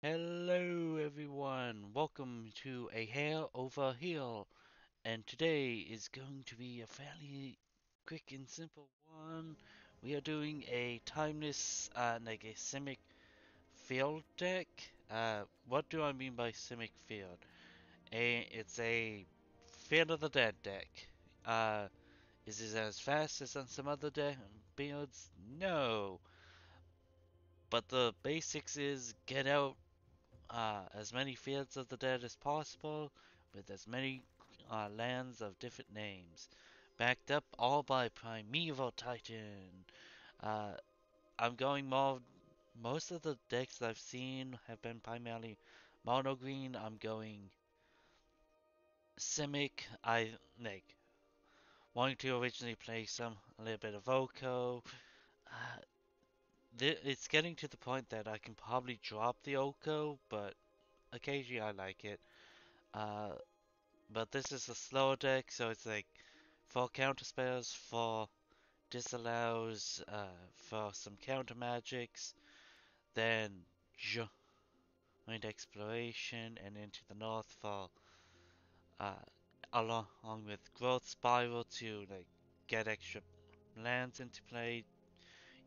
Hello everyone, welcome to A Hare Over Hill, and today is going to be a fairly quick and simple one. We are doing a timeless, uh, field deck. Uh, what do I mean by Simic field? A, it's a Field of the Dead deck. Uh, is it as fast as on some other de- builds? No. But the basics is get out uh, as many fields of the dead as possible, with as many uh, lands of different names, backed up all by Primeval Titan. Uh, I'm going more. Most of the decks I've seen have been primarily mono green. I'm going Simic. I like wanting to originally play some a little bit of Oko. Uh, it's getting to the point that I can probably drop the Oko, but occasionally I like it. Uh, but this is a slower deck, so it's like four counter spells, four disallows, uh, for some counter magics, then joint exploration and into the north for uh, along with growth spiral to like get extra lands into play.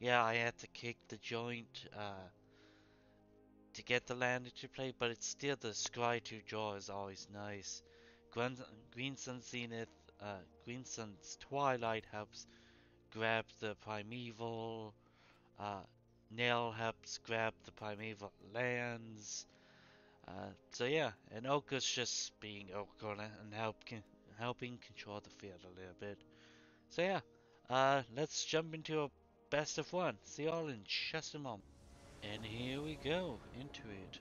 Yeah, I had to kick the joint uh, to get the land into play, but it's still the scry to draw is always nice. Green, Green Sun Zenith, uh, Green Sun's Twilight helps grab the primeval. Uh, Nail helps grab the primeval lands. Uh, so yeah, and Oko's just being Oka and help helping control the field a little bit. So yeah, uh, let's jump into a best of one. See y'all in just a moment. And here we go into it.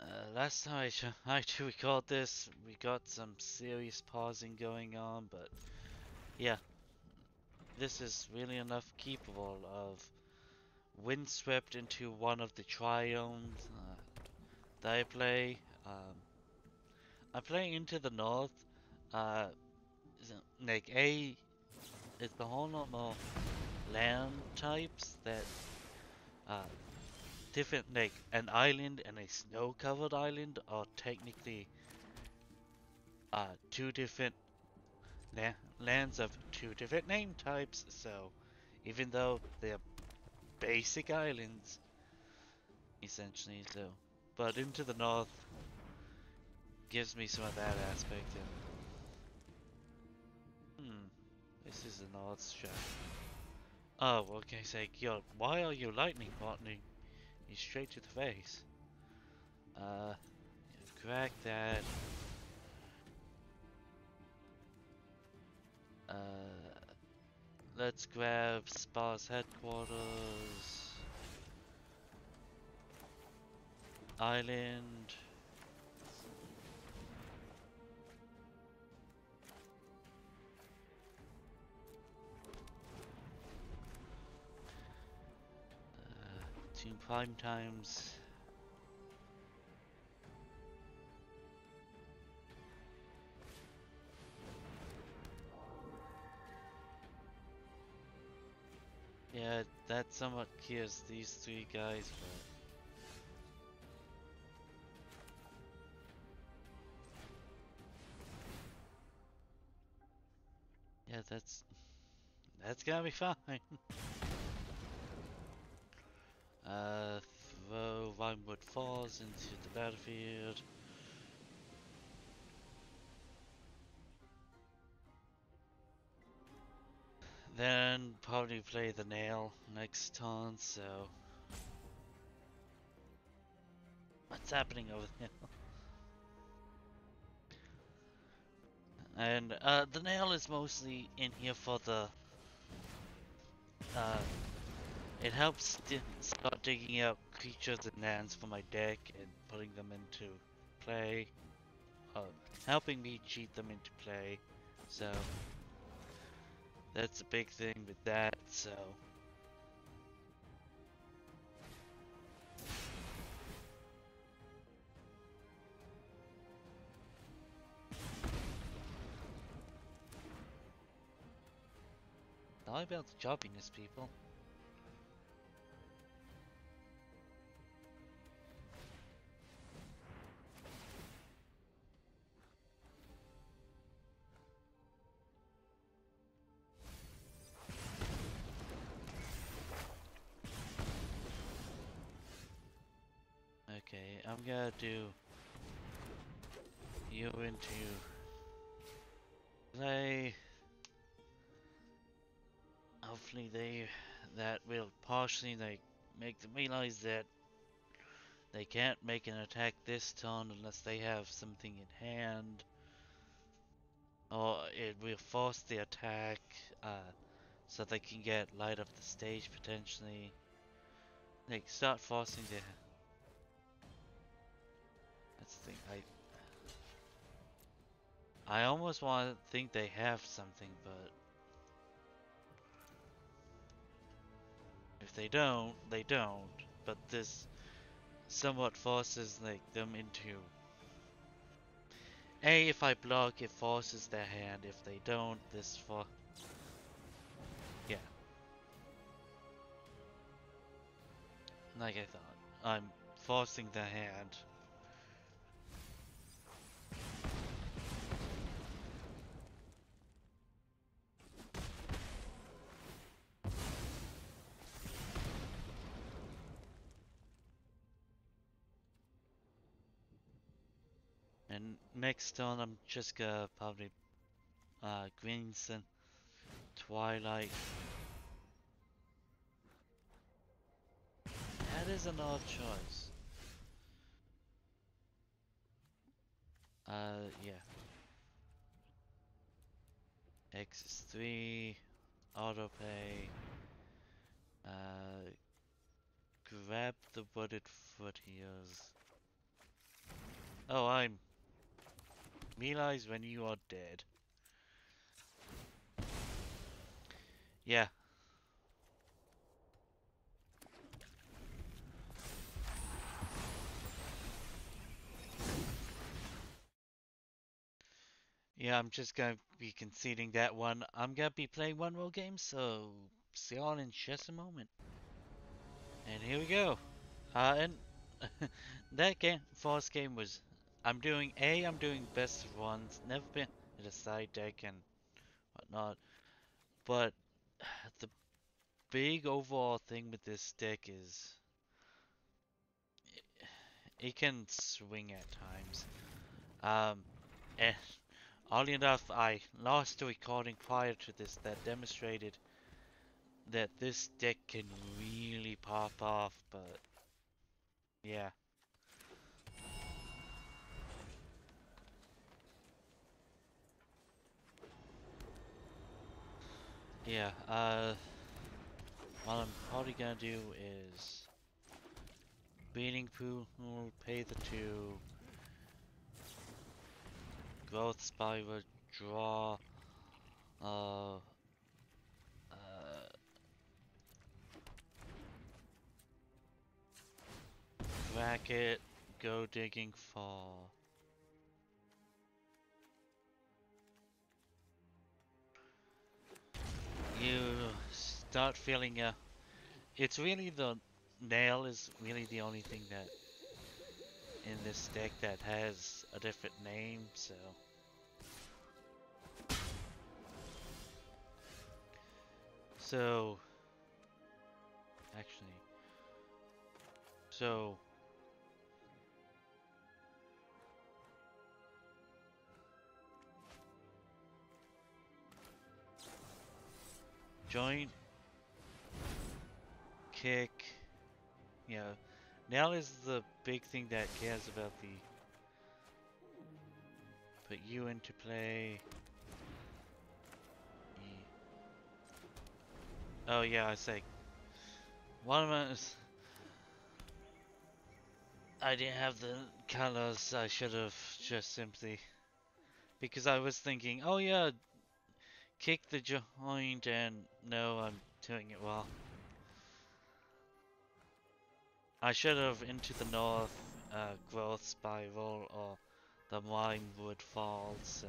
Uh, last time I, I to record this, we got some serious pausing going on, but yeah, this is really enough keepable of windswept into one of the triomes uh, that I play. Um, I'm playing into the north. Uh, like A, it's a whole lot more land types that uh, different like an island and a snow-covered island are technically uh, two different la lands of two different name types. So even though they're basic islands, essentially, so but into the north gives me some of that aspect. This is an odd shot. Oh, okay, say, yo, why are you lightning bolting me straight to the face? Uh, crack that. Uh, let's grab Spara's headquarters. Island. Prime times. Yeah, that somewhat kills these three guys, but... Yeah, that's... That's gonna be fine. Uh, throw Vinewood Falls into the battlefield. Then probably play the nail next turn, so... What's happening over there? and uh, the nail is mostly in here for the uh, it helps start digging out creatures and lands for my deck and putting them into play. Uh, helping me cheat them into play. So, that's a big thing with that, so... Not about the jobbiness, people. Do you into They... Hopefully they that will partially like make them realize that they can't make an attack this turn unless they have something in hand. Or it will force the attack uh, so they can get light up the stage potentially. Like start forcing the That's the thing, I I almost want to think they have something, but if they don't, they don't. But this somewhat forces like them into A if I block it forces their hand, if they don't this for yeah. Like I thought. I'm forcing their hand. Next turn I'm just gonna probably uh Green Sun's, Twilight. That is an odd choice. Uh yeah. X is three, auto pay. Uh grab the wooded foothills. Oh, I'm Realize when you are dead. Yeah. Yeah, I'm just going to be conceding that one. I'm going to be playing one more game, so see you all in just a moment. And here we go. Uh, and that game, first game was I'm doing A, I'm doing best of ones, never been at a side deck and whatnot. But the big overall thing with this deck is it can swing at times. Um, and oddly enough, I lost a recording prior to this that demonstrated that this deck can really pop off, but yeah. Yeah, uh, what I'm probably gonna do is Breeding Pool, pay the two, Growth Spiral, draw, uh, uh, go digging for you start feeling uh, it's really the nail is really the only thing that in this deck that has a different name, so. So actually so joint, kick, you know, nail is the big thing that cares about the, put you into play. Oh yeah, I say, one of them I didn't have the colors, I should have just simply, because I was thinking, oh yeah, kick the joint and no, I'm doing it well. I should have into the north uh, growth spiral or the Vinewood Falls, so...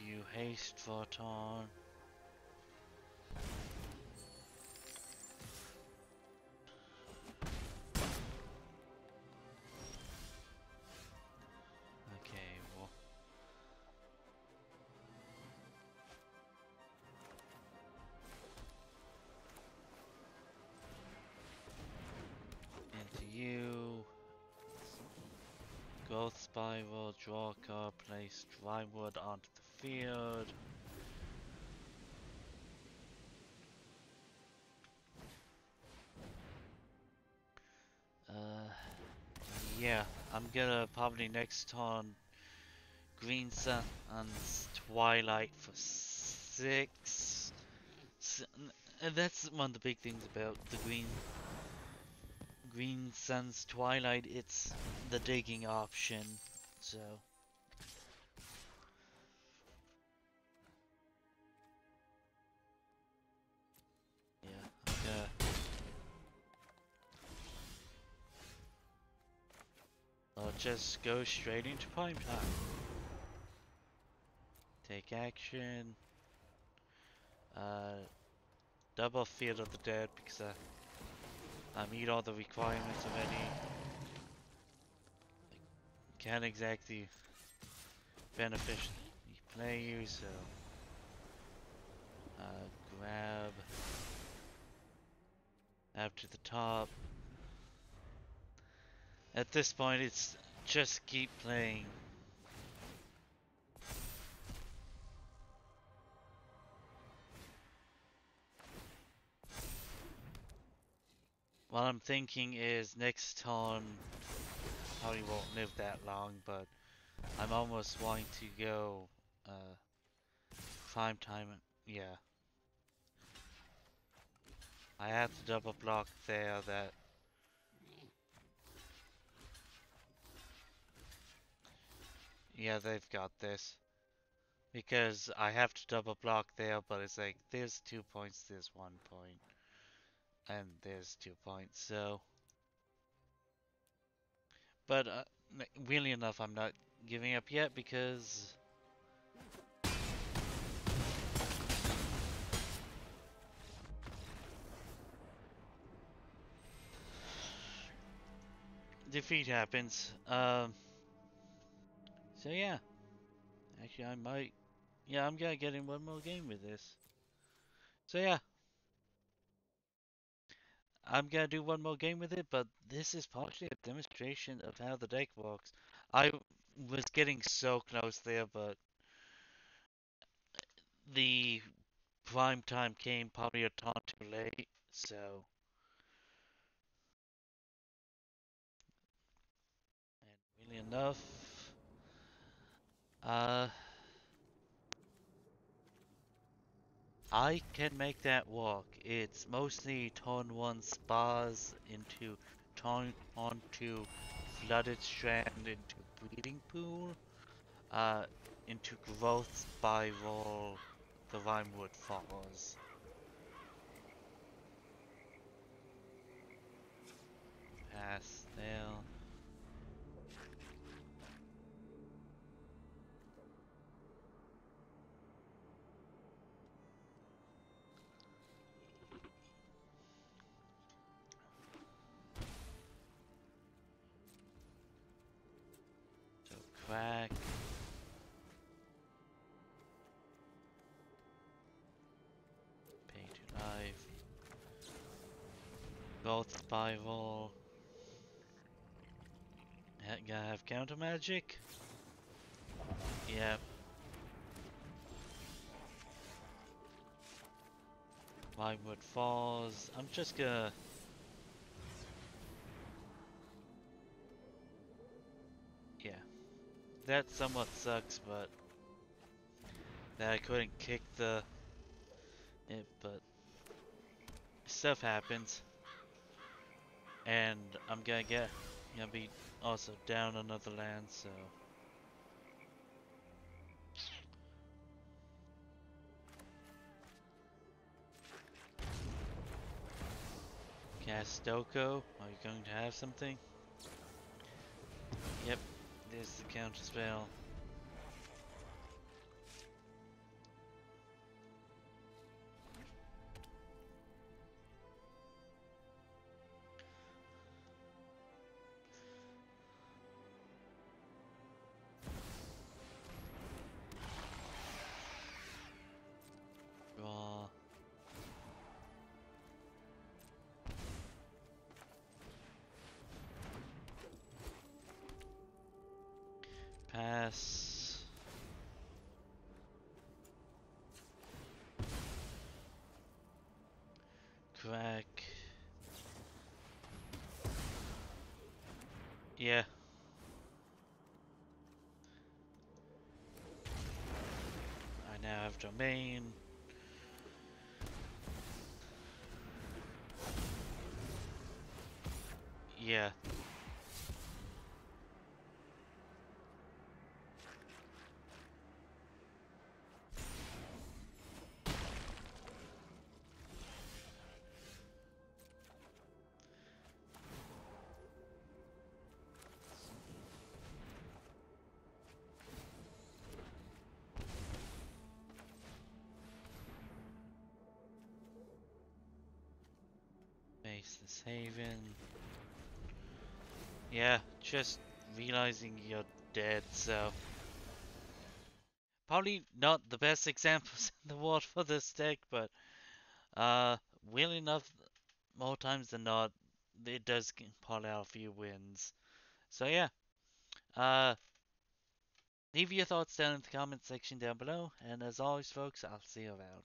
you haste, Voton. Okay, well. Into you. Spiral, draw card. place dry wood onto the field. Uh, yeah, I'm gonna probably next turn Green Sun and Twilight for six. And that's one of the big things about the Green Green Sun's Twilight. It's the digging option, so. Just go straight into prime time. Take action. Uh, double Field of the Dead because I, I meet all the requirements already. I can't exactly beneficially play you, so uh, grab up to the top. At this point, it's just keep playing. What I'm thinking is next time, probably won't live that long, but I'm almost wanting to go uh, prime time. Yeah, I have to double block there that Yeah, they've got this. Because I have to double block there, but it's like, there's two points, there's one point, And there's two points, so... But, uh, really enough, I'm not giving up yet, because... Defeat happens. Um... So yeah. Actually, I might... Yeah, I'm gonna get in one more game with this. So yeah. I'm gonna do one more game with it, but this is partially a demonstration of how the deck works. I was getting so close there, but the prime time came probably a ton too late, so... And really enough... Uh... I can make that work. It's mostly turn one Spara's into turn onto flooded strand into breeding pool, uh, into growth spiral, the Vinewood Falls. Growth spiral. Ha- Gotta have counter magic. Yep. Vinewood Falls. I'm just gonna. Yeah. That somewhat sucks, but. That I couldn't kick the. It, but. Stuff happens. And I'm gonna get. Gonna be also down another land, so. Cast Oko, are you going to have something? Yep, there's the counter spell. Crack. Yeah. I now have domain. Yeah. Base this haven. Yeah, just realizing you're dead, so. Probably not the best examples in the world for this deck, but uh, weirdly enough, more times than not, it does pull out a few wins. So yeah, uh, leave your thoughts down in the comment section down below, and as always, folks, I'll see you around.